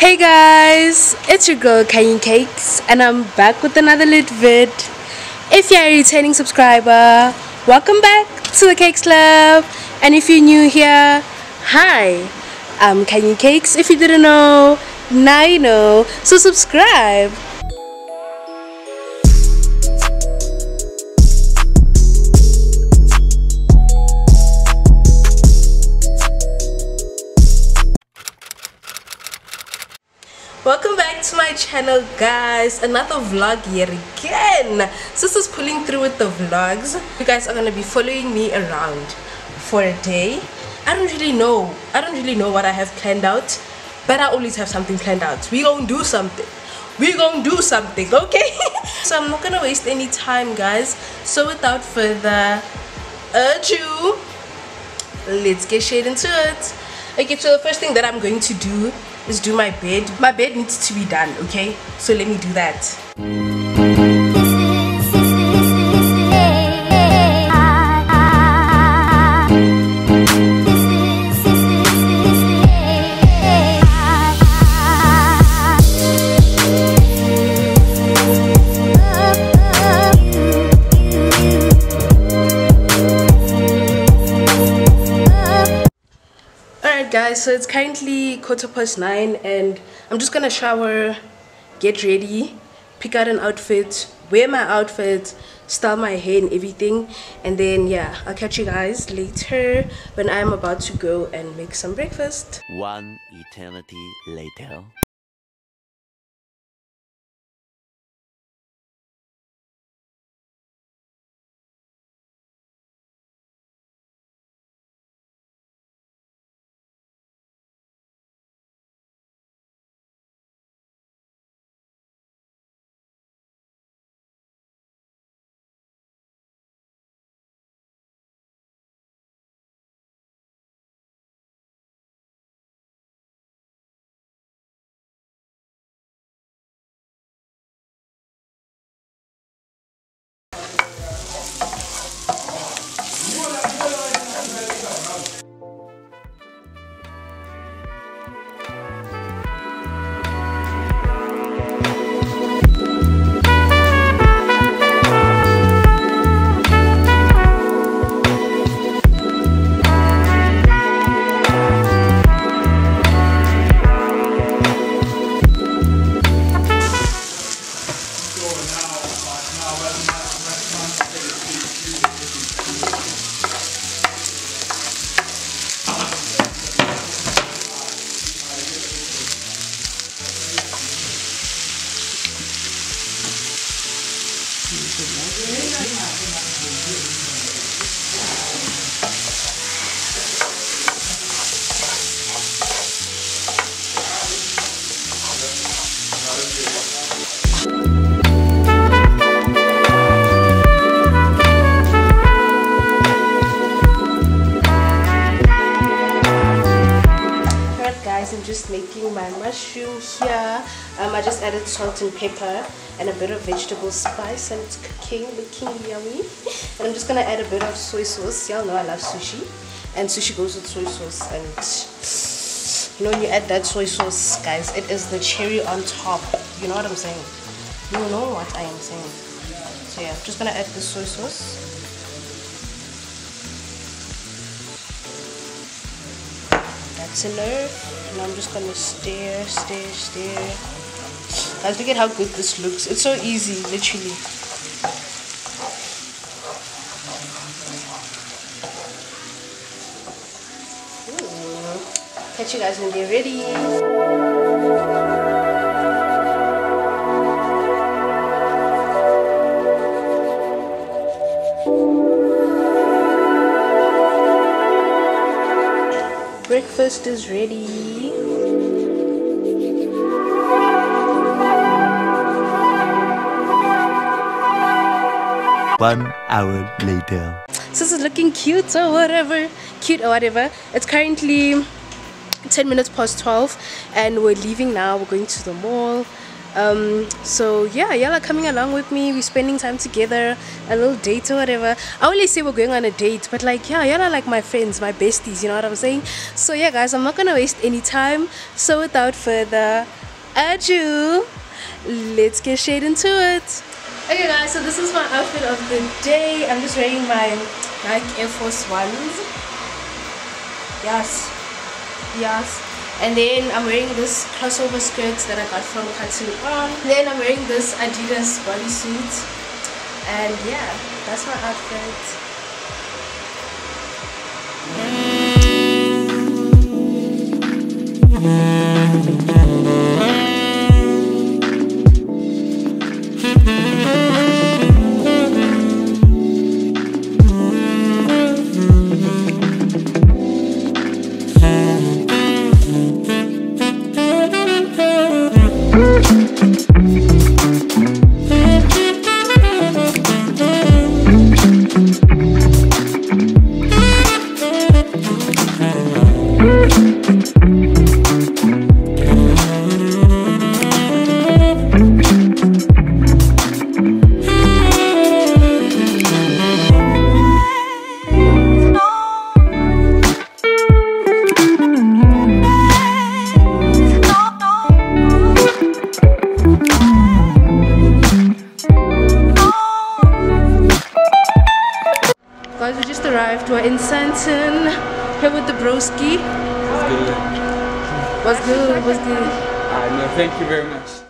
Hey guys, it's your girl Khanyi Cakes and I'm back with another lit vid. If you're a returning subscriber, welcome back to the Cakes Club. And if you're new here, hi, I'm Khanyi Cakes. If you didn't know, now you know. So subscribe. Welcome back to my channel guys. Another vlog yet again. Sis is pulling through with the vlogs. You guys are gonna be following me around for a day. I don't really know. I don't really know what i have planned out but i always have something planned out. We gonna do something. We gonna do something okay? So i'm not gonna waste any time guys. So without further ado let's get straight into it okay so the first thing that i'm going to do is do my bed. My bed needs to be done, okay? So let me do that. So it's currently quarter past nine and I'm just gonna shower, get ready, pick out an outfit, wear my outfit, style my hair and everything and then yeah, I'll catch you guys later when I'm about to go and make some breakfast. One eternity later. Guys, I'm just making my mushroom here. Um, I just added salt and pepper and a bit of vegetable spice and it's cooking, looking yummy. And I'm just gonna add a bit of soy sauce. Y'all know I love sushi. And sushi goes with soy sauce and you know when you add that soy sauce guys, it is the cherry on top. You know what I'm saying? You know what I am saying. So yeah, I'm just gonna add the soy sauce. That's enough. And I'm just gonna stir, stir, stir. Guys, look at how good this looks. It's so easy, literally. Ooh. Catch you guys when they're ready. Breakfast is ready. One hour later. This is looking cute or whatever. Cute or whatever. It's currently 10 minutes past 12 and we're leaving now. We're going to the mall. Um, so yeah, y'all are coming along with me. We're spending time together, a little date or whatever. I only say we're going on a date, but like yeah, y'all are like my friends, my besties. You know what I'm saying? So yeah, guys, I'm not gonna waste any time. So without further ado, let's get straight into it. Okay, guys. So this is my outfit of the day. I'm just wearing my Nike Air Force Ones. Yes, yes and then I'm wearing this crossover skirt that I got from On then I'm wearing this Adidas bodysuit. And yeah that's my outfit. We're the broski. What's good? What's good? What's good? Thank you very much.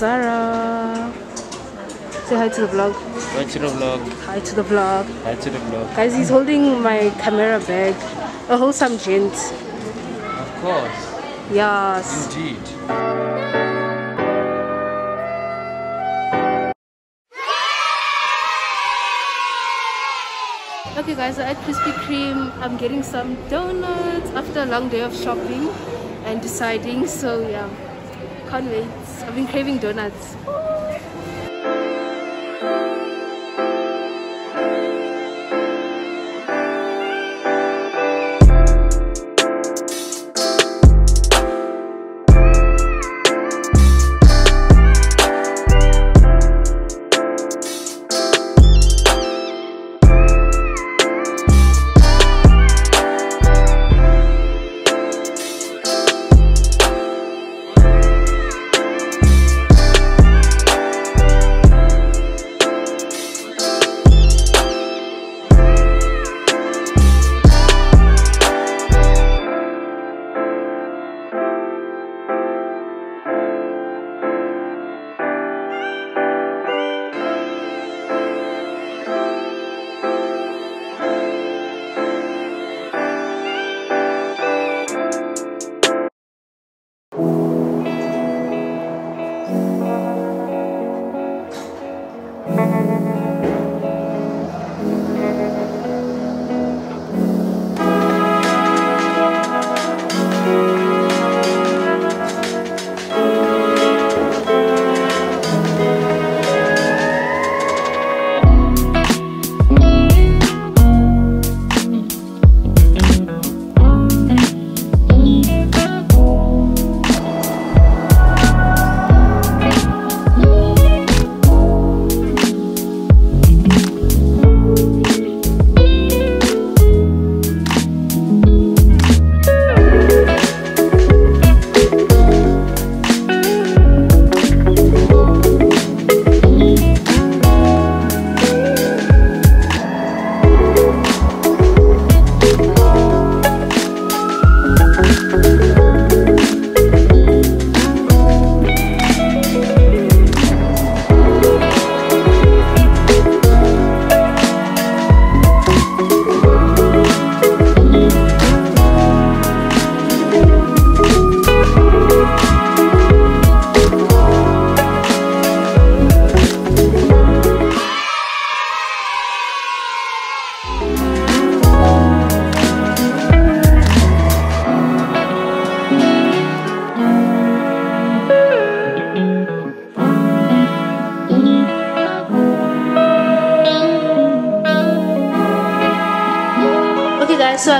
Zara. Say hi to the vlog. Hi to the vlog. Hi to the vlog. Hi to the vlog. Guys, he's holding my camera bag. A wholesome gent. Of course. Yes. Indeed. Okay guys, so at Krispy Kreme, I'm getting some donuts after a long day of shopping and deciding. So yeah, can't wait. I've been craving donuts.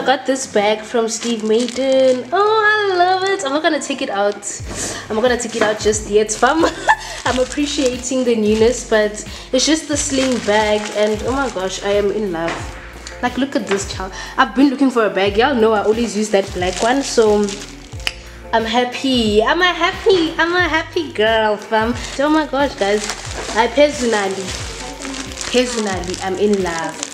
I got this bag from Steve Madden. Oh, I love it. I'm not gonna take it out. I'm not gonna take it out just yet, fam. I'm appreciating the newness, but it's just the sling bag and oh my gosh, I am in love. Like look at this child. I've been looking for a bag. Y'all know I always use that black one, so I'm happy. I'm a happy, I'm a happy girl, fam. Oh my gosh, guys. I personally, personally, I'm in love.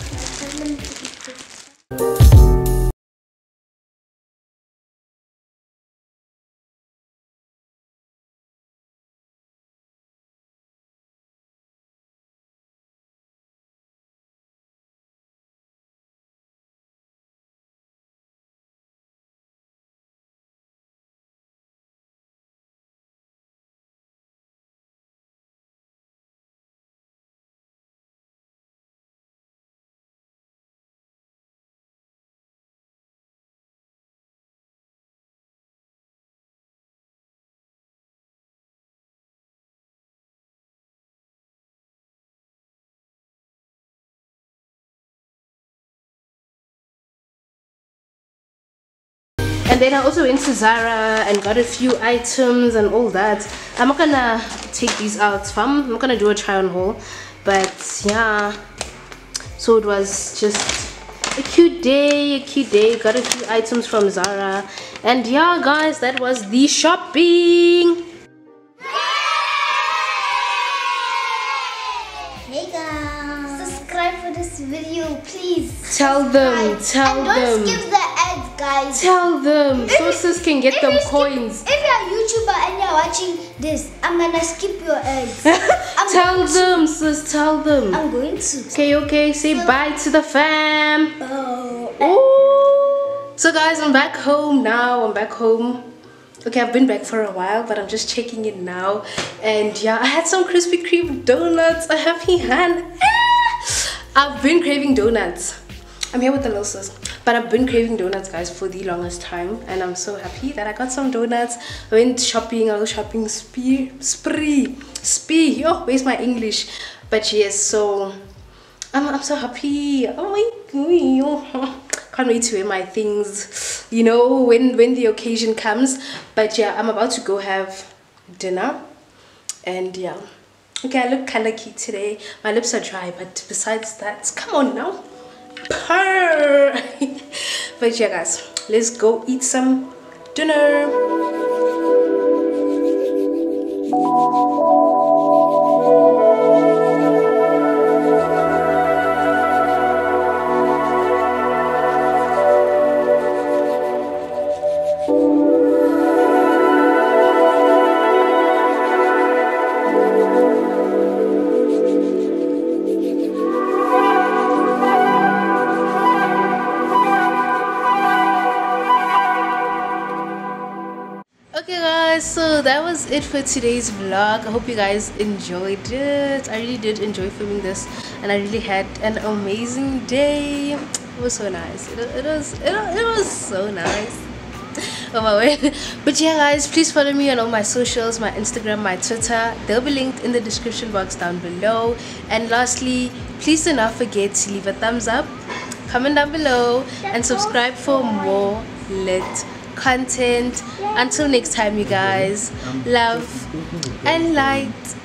And then I also went to Zara and got a few items and all that. I'm not gonna take these out, fam. I'm not gonna do a try on haul, but yeah. So it was just a cute day, a cute day. Got a few items from Zara, and yeah, guys, that was the shopping. Hey guys, subscribe for this video, please. Tell them, Subscribe. tell and don't them, skip the ads, guys. tell them, so If- sis can get them you skip- coins. If you're a YouTuber and you're watching this, I'm gonna skip your ads. I'm Tell going to- them, sis, tell them. I'm going to. Okay, okay, say bye to the fam. Oh, Ooh. So guys, I'm back home now. I'm back home. Okay, I've been back for a while, but I'm just checking in now. And yeah, I had some Krispy Kreme donuts. A happy hand. Ah! I've been craving donuts. I'm here with the little sis. But I've been craving donuts, guys, for the longest time. And I'm so happy that I got some donuts. I went shopping, a little shopping spree. Spree. Spree. Oh, where's my English? But yes, so I'm, I'm so happy. Oh my god. Can't wait to wear my things, you know, when, when the occasion comes. But yeah, I'm about to go have dinner. And yeah. Okay, I look kinda cute today. My lips are dry, but besides that, come on now. Purr. but yeah, guys, let's go eat some dinner. So that was it for today's vlog. I hope you guys enjoyed it. I really did enjoy filming this and I really had an amazing day. It was so nice. It, it was it, it was so nice. Oh my. But yeah guys, please follow me on all my socials, my Instagram, my Twitter. They'll be linked in the description box down below. And lastly, please do not forget to leave a thumbs up, comment down below, and subscribe for more lit content. Until next time, you guys. Love and light.